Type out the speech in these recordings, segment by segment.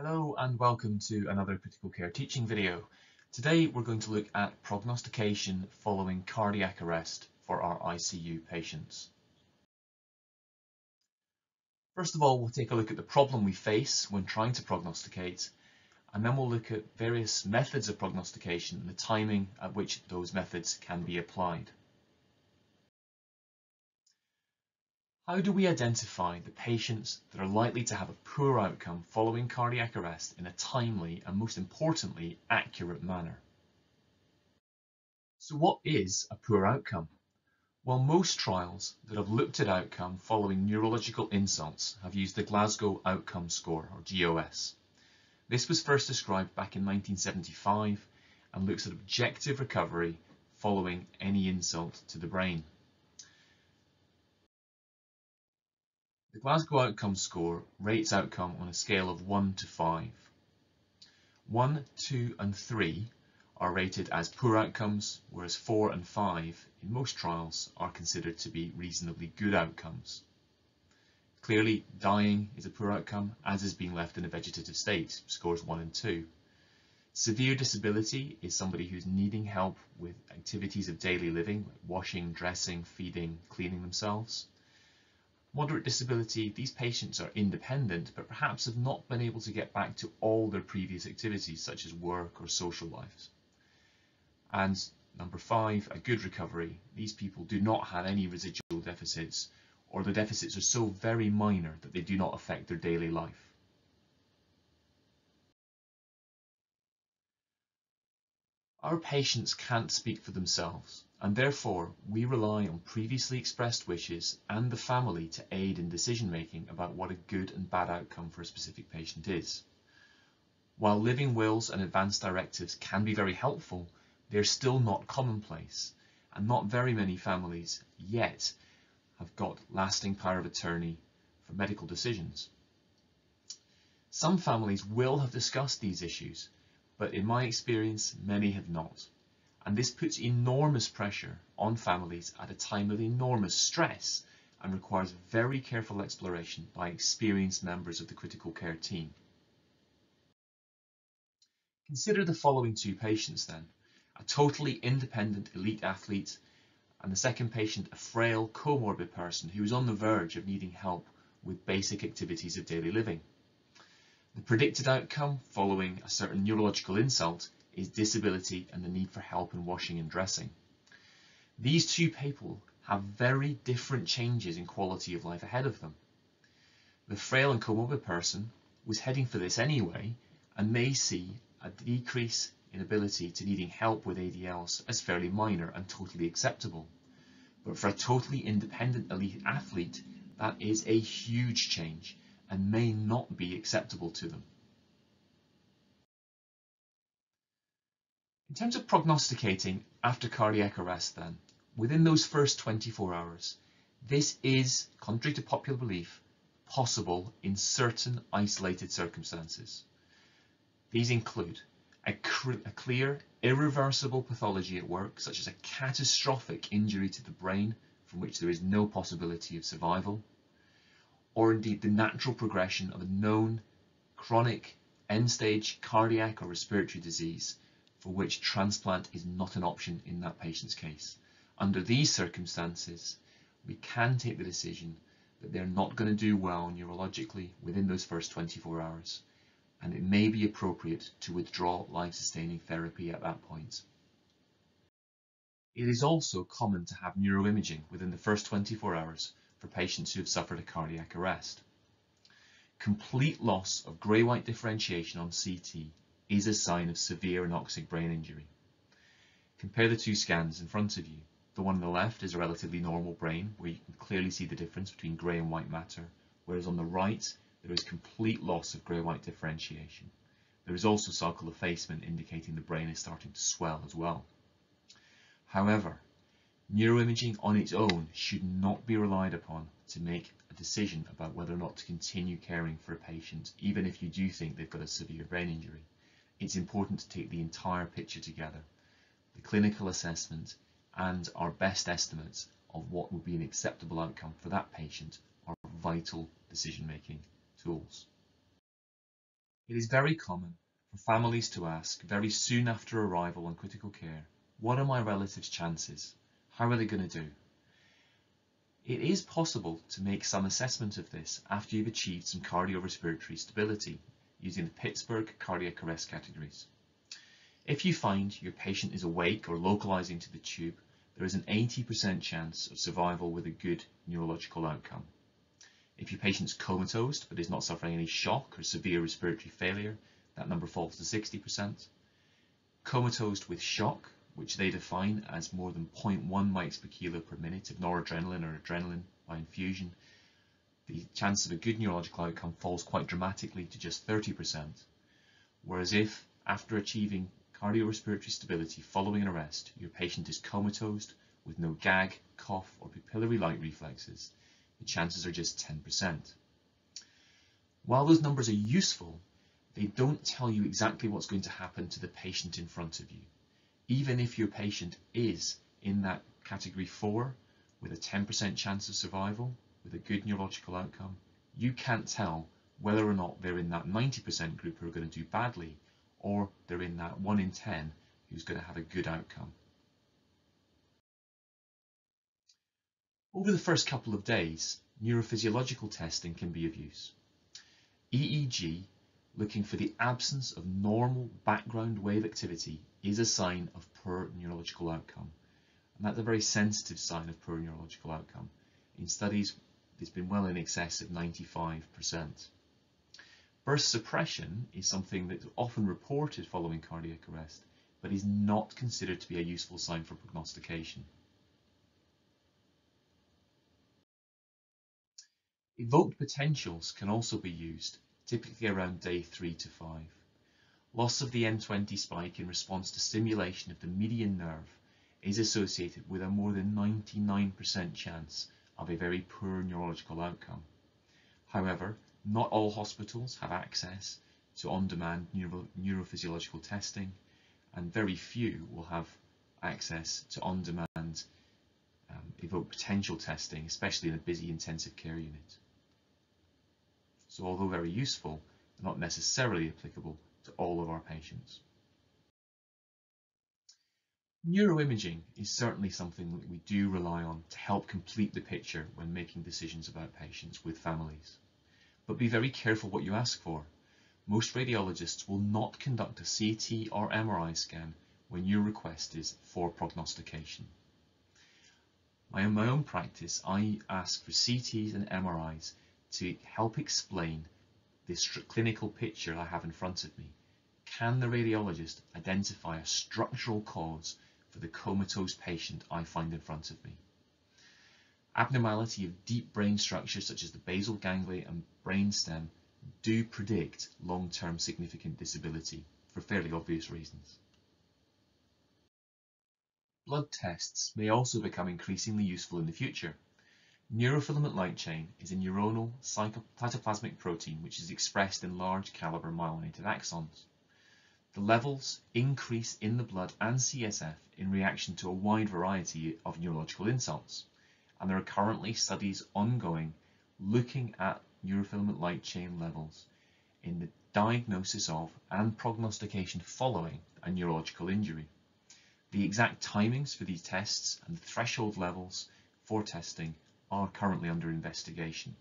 Hello and welcome to another critical care teaching video. Today we're going to look at prognostication following cardiac arrest for our ICU patients. First of all, we'll take a look at the problem we face when trying to prognosticate, and then we'll look at various methods of prognostication and the timing at which those methods can be applied. How do we identify the patients that are likely to have a poor outcome following cardiac arrest in a timely and most importantly, accurate manner? So what is a poor outcome? Well, most trials that have looked at outcome following neurological insults have used the Glasgow Outcome Score, or GOS. This was first described back in 1975 and looks at objective recovery following any insult to the brain. The Glasgow Outcome Score rates outcome on a scale of 1 to 5. 1, 2 and 3 are rated as poor outcomes, whereas 4 and 5 in most trials are considered to be reasonably good outcomes. Clearly, dying is a poor outcome, as is being left in a vegetative state, scores 1 and 2. Severe disability is somebody who's needing help with activities of daily living, like washing, dressing, feeding, cleaning themselves. Moderate disability, these patients are independent, but perhaps have not been able to get back to all their previous activities, such as work or social lives. And number five, a good recovery. These people do not have any residual deficits, or the deficits are so very minor that they do not affect their daily life. Our patients can't speak for themselves and therefore we rely on previously expressed wishes and the family to aid in decision making about what a good and bad outcome for a specific patient is. While living wills and advance directives can be very helpful, they're still not commonplace, and not very many families yet have got lasting power of attorney for medical decisions. Some families will have discussed these issues, but in my experience, many have not and this puts enormous pressure on families at a time of enormous stress and requires very careful exploration by experienced members of the critical care team. Consider the following two patients then, a totally independent elite athlete and the second patient a frail comorbid person who is on the verge of needing help with basic activities of daily living. The predicted outcome following a certain neurological insult is disability and the need for help in washing and dressing. These two people have very different changes in quality of life ahead of them. The frail and comorbid person was heading for this anyway and may see a decrease in ability to needing help with ADLs as fairly minor and totally acceptable. But for a totally independent elite athlete, that is a huge change and may not be acceptable to them. In terms of prognosticating after cardiac arrest then, within those first 24 hours, this is, contrary to popular belief, possible in certain isolated circumstances. These include a, a, clear, irreversible pathology at work, such as a catastrophic injury to the brain from which there is no possibility of survival, or indeed the natural progression of a known chronic end-stage cardiac or respiratory disease for which transplant is not an option in that patient's case. Under these circumstances, we can take the decision that they're not going to do well neurologically within those first 24 hours, and it may be appropriate to withdraw life-sustaining therapy at that point. It is also common to have neuroimaging within the first 24 hours for patients who have suffered a cardiac arrest. Complete loss of grey-white differentiation on CT is a sign of severe anoxic brain injury. Compare the two scans in front of you. The one on the left is a relatively normal brain where you can clearly see the difference between grey and white matter, whereas on the right there is complete loss of grey-white differentiation. There is also sulcal effacement indicating the brain is starting to swell as well. However, neuroimaging on its own should not be relied upon to make a decision about whether or not to continue caring for a patient, even if you do think they've got a severe brain injury it's important to take the entire picture together. The clinical assessment and our best estimates of what would be an acceptable outcome for that patient are vital decision-making tools. It is very common for families to ask very soon after arrival on critical care, what are my relatives' chances? How are they going to do? It is possible to make some assessment of this after you've achieved some cardiorespiratory stability using the Pittsburgh cardiac arrest categories. If you find your patient is awake or localizing to the tube, there is an 80% chance of survival with a good neurological outcome. If your patient's comatose but is not suffering any shock or severe respiratory failure, that number falls to 60%. Comatose with shock, which they define as more than 0.1 mics per kilo per minute of noradrenaline or adrenaline by infusion, the chance of a good neurological outcome falls quite dramatically to just 30%. Whereas if, after achieving cardiorespiratory stability following an arrest, your patient is comatose with no gag, cough, or pupillary light reflexes, the chances are just 10%. While those numbers are useful, they don't tell you exactly what's going to happen to the patient in front of you. Even if your patient is in that category 4 with a 10% chance of survival, with a good neurological outcome, you can't tell whether or not they're in that 90% group who are going to do badly or they're in that 1 in 10 who's going to have a good outcome. Over the first couple of days, neurophysiological testing can be of use. EEG, looking for the absence of normal background wave activity, is a sign of poor neurological outcome. And that's a very sensitive sign of poor neurological outcome. In studies, it's been well in excess of 95%. Burst suppression is something that's often reported following cardiac arrest, but is not considered to be a useful sign for prognostication. Evoked potentials can also be used, typically around day 3 to 5. Loss of the N20 spike in response to stimulation of the median nerve is associated with a more than 99% chance of a very poor neurological outcome. However, not all hospitals have access to on-demand neuro neurophysiological testing, and very few will have access to on-demand um, evoked potential testing, especially in a busy intensive care unit. So although very useful, they're not necessarily applicable to all of our patients. Neuroimaging is certainly something that we do rely on to help complete the picture when making decisions about patients with families but be very careful what you ask for. Most radiologists will not conduct a CT or MRI scan when your request is for prognostication. In my own practice, I ask for CTs and MRIs to help explain this clinical picture I have in front of me. Can the radiologist identify a structural cause for the comatose patient I find in front of me? Abnormality of deep brain structures such as the basal ganglia and brainstem do predict long-term significant disability for fairly obvious reasons. Blood tests may also become increasingly useful in the future. Neurofilament light chain is a neuronal cytoplasmic protein which is expressed in large caliber myelinated axons. The levels increase in the blood and CSF in reaction to a wide variety of neurological insults and there are currently studies ongoing looking at neurofilament light chain levels in the diagnosis of and prognostication following a neurological injury. The exact timings for these tests and the threshold levels for testing are currently under investigation.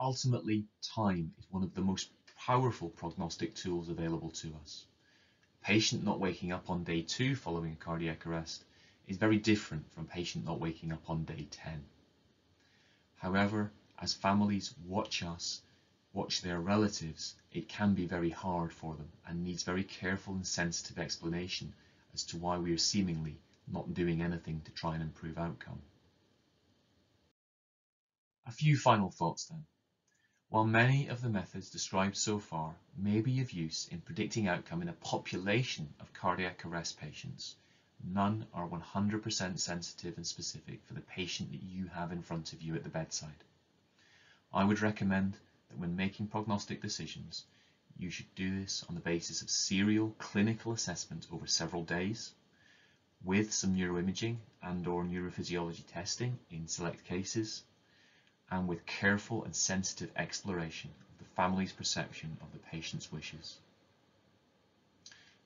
Ultimately, time is one of the most powerful prognostic tools available to us. A patient not waking up on day two following a cardiac arrest is very different from patient not waking up on day 10. However, as families watch us, watch their relatives, it can be very hard for them and needs very careful and sensitive explanation as to why we are seemingly not doing anything to try and improve outcome. A few final thoughts then. While many of the methods described so far may be of use in predicting outcome in a population of cardiac arrest patients, None are 100% sensitive and specific for the patient that you have in front of you at the bedside. I would recommend that when making prognostic decisions, you should do this on the basis of serial clinical assessment over several days, with some neuroimaging and or neurophysiology testing in select cases, and with careful and sensitive exploration of the family's perception of the patient's wishes.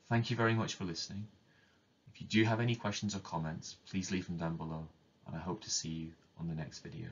Thank you very much for listening. If you do have any questions or comments, please leave them down below, and I hope to see you on the next video.